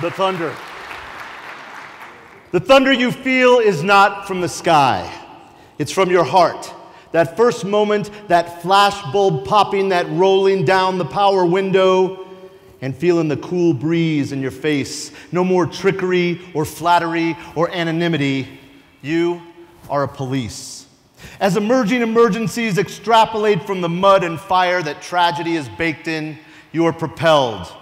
The thunder. The thunder you feel is not from the sky, it's from your heart. That first moment, that flash bulb popping, that rolling down the power window, and feeling the cool breeze in your face. No more trickery or flattery or anonymity. You are a police. As emerging emergencies extrapolate from the mud and fire that tragedy is baked in, you are propelled.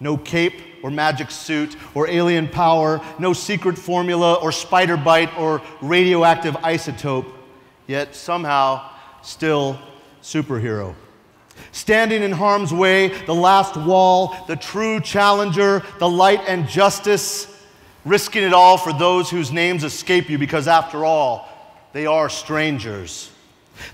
No cape or magic suit or alien power, no secret formula or spider bite or radioactive isotope, yet somehow still superhero. Standing in harm's way, the last wall, the true challenger, the light and justice, risking it all for those whose names escape you because, after all, they are strangers.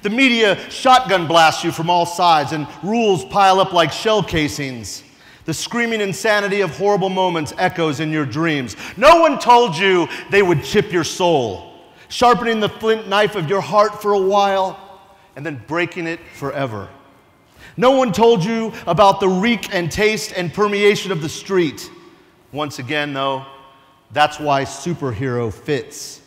The media shotgun blasts you from all sides, and rules pile up like shell casings. The screaming insanity of horrible moments echoes in your dreams. No one told you they would chip your soul, sharpening the flint knife of your heart for a while and then breaking it forever. No one told you about the reek and taste and permeation of the street. Once again, though, that's why superhero fits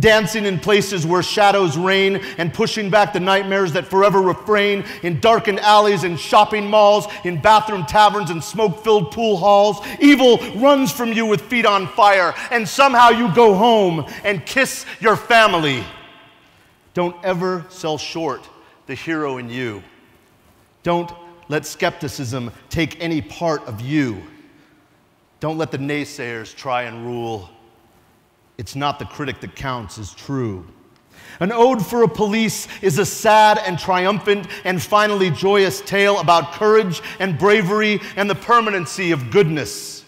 dancing in places where shadows reign and pushing back the nightmares that forever refrain in darkened alleys and shopping malls, in bathroom taverns and smoke filled pool halls. Evil runs from you with feet on fire, and somehow you go home and kiss your family. Don't ever sell short the hero in you. Don't let skepticism take any part of you. Don't let the naysayers try and rule it's not the critic that counts is true. An ode for a police is a sad and triumphant and finally joyous tale about courage and bravery and the permanency of goodness.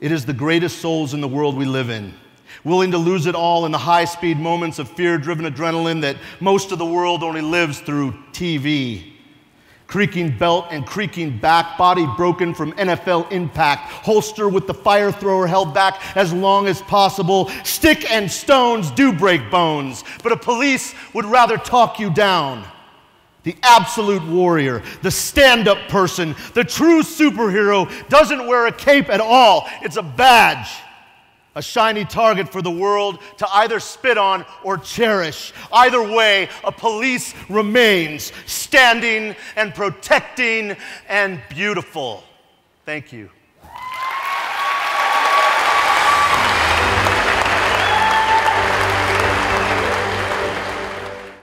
It is the greatest souls in the world we live in, willing to lose it all in the high speed moments of fear driven adrenaline that most of the world only lives through TV creaking belt and creaking back, body broken from NFL impact, holster with the fire thrower held back as long as possible. Stick and stones do break bones, but a police would rather talk you down. The absolute warrior, the stand up person, the true superhero doesn't wear a cape at all, it's a badge a shiny target for the world to either spit on or cherish. Either way, a police remains standing and protecting and beautiful. Thank you.